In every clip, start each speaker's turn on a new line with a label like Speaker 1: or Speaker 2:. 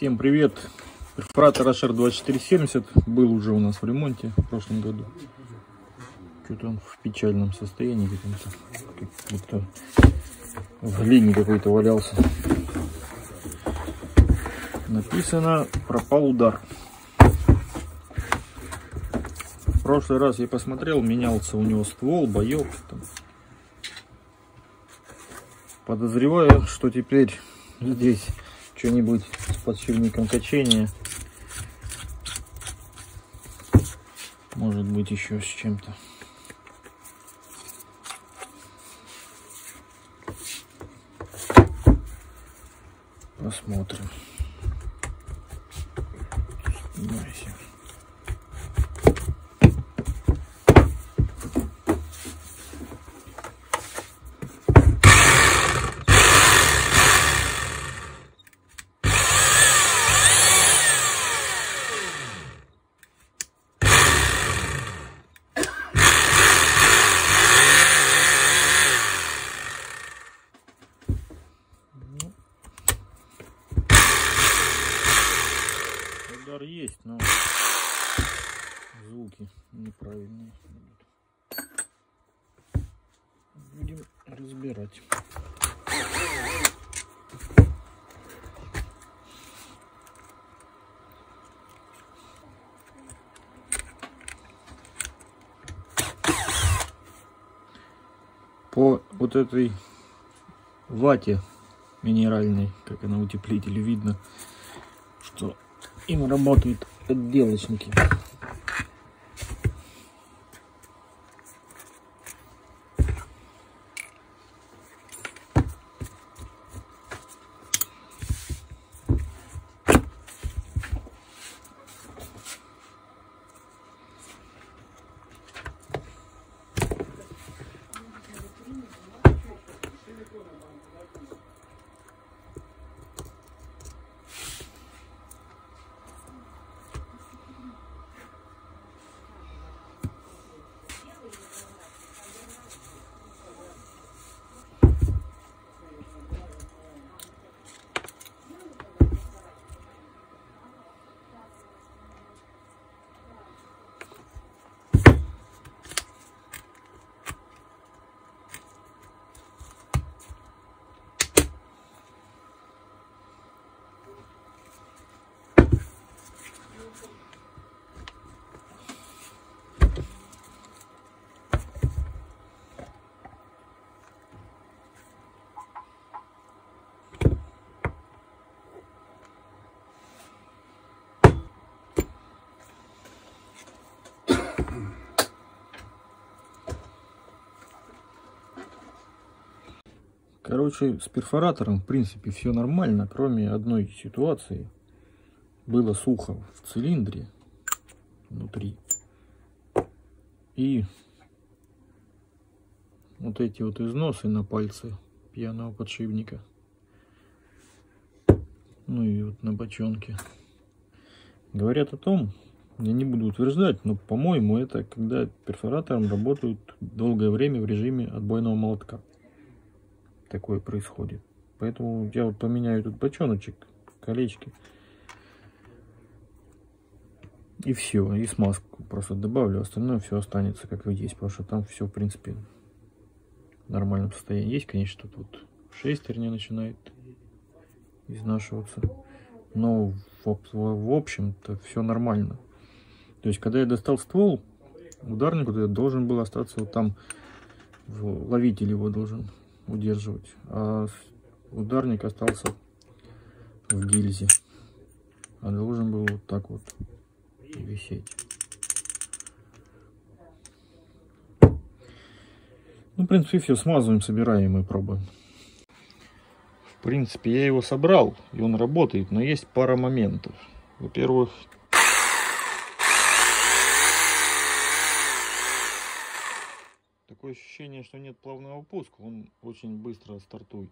Speaker 1: Всем привет! Перфоратор HR2470 был уже у нас в ремонте в прошлом году. Что-то он в печальном состоянии каком-то. Как будто в глине какой-то валялся. Написано пропал удар. В прошлый раз я посмотрел, менялся у него ствол, боек. Там. Подозреваю, что теперь здесь что-нибудь с подшипником качения. Может быть еще с чем-то. Посмотрим. Есть, но звуки неправильные. Будем разбирать. По вот этой вате минеральной, как она утеплителе видно, что им работают отделочники. Короче, с перфоратором, в принципе, все нормально, кроме одной ситуации. Было сухо в цилиндре внутри. И вот эти вот износы на пальце пьяного подшипника. Ну и вот на бочонке. Говорят о том, я не буду утверждать, но, по-моему, это когда перфоратором работают долгое время в режиме отбойного молотка такое происходит. Поэтому я вот поменяю этот бочоночек, колечки. И все, и смазку просто добавлю, остальное все останется как и есть, потому что там все, в принципе, в нормальном состоянии. Есть, конечно, тут вот шестерня начинает изнашиваться, но в, в, в общем-то все нормально. То есть, когда я достал ствол, ударник вот этот должен был остаться вот там, ловитель его должен удерживать, а ударник остался в гильзе, а должен был вот так вот висеть. Ну, в принципе, все смазываем, собираем и пробуем. В принципе, я его собрал, и он работает, но есть пара моментов. Во-первых, такое ощущение, что нет плавного пуска. Он очень быстро стартует.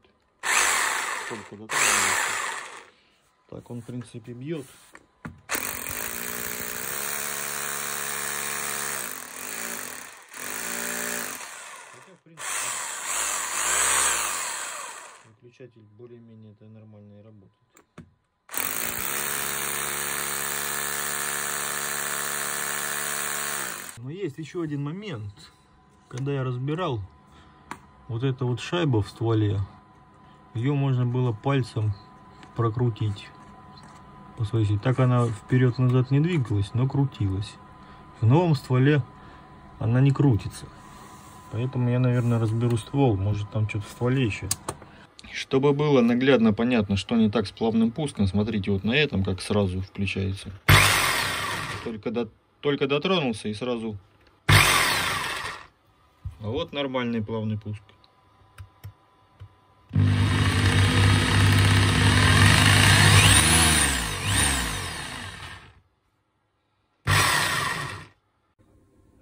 Speaker 1: Только. Так он, в принципе, бьет. Хотя, в принципе, выключатель более-менее это нормально и работает. Но есть еще один момент когда я разбирал вот эта вот шайба в стволе, ее можно было пальцем прокрутить по своей силе. Так она вперед-назад не двигалась, но крутилась. В новом стволе она не крутится. Поэтому я, наверное, разберу ствол. Может, там что-то в стволе еще. Чтобы было наглядно понятно, что не так с плавным пуском, смотрите вот на этом, как сразу включается. Только, до, только дотронулся и сразу... А вот нормальный плавный пуск.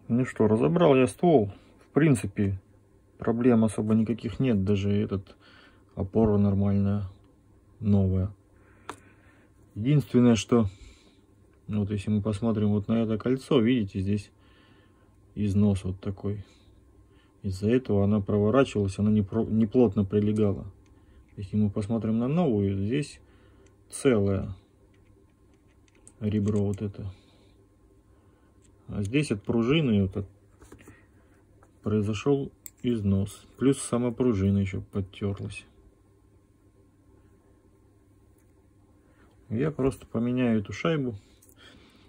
Speaker 1: Ну что, разобрал я ствол. В принципе, проблем особо никаких нет. Даже этот опора нормальная, новая. Единственное, что... Вот если мы посмотрим вот на это кольцо, видите, здесь износ вот такой. Из-за этого она проворачивалась, она не, про, не плотно прилегала. Если мы посмотрим на новую, здесь целое ребро вот это. А здесь от пружины вот от... произошел износ. Плюс сама пружина еще подтерлась. Я просто поменяю эту шайбу.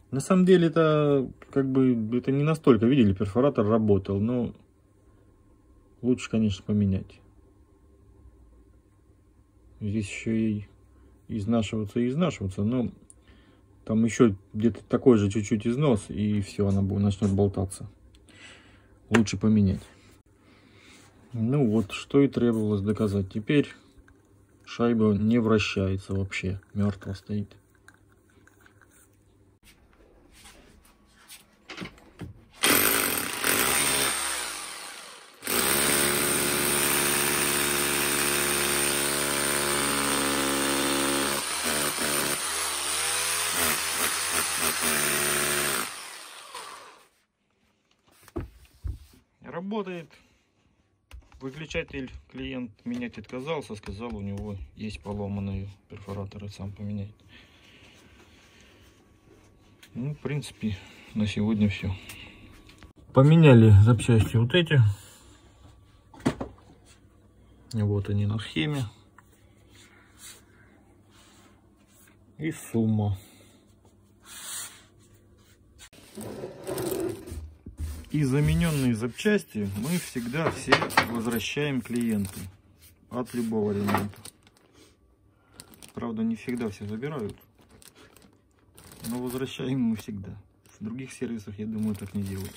Speaker 1: На самом деле это как бы это не настолько, видели, перфоратор работал, но лучше, конечно, поменять. Здесь еще и изнашиваться и изнашиваться, но там еще где-то такой же чуть-чуть износ, и все, она начнет болтаться. Лучше поменять. Ну вот, что и требовалось доказать. Теперь шайба не вращается вообще, мертво стоит. Работает. Выключатель клиент менять отказался, сказал, у него есть поломанные перфораторы, сам поменяет. Ну, в принципе, на сегодня все. Поменяли запчасти вот эти. Вот они на схеме. И сумма. И замененные запчасти мы всегда все возвращаем клиенту от любого ремонта. Правда, не всегда все забирают, но возвращаем мы всегда. В других сервисах, я думаю, так не делают.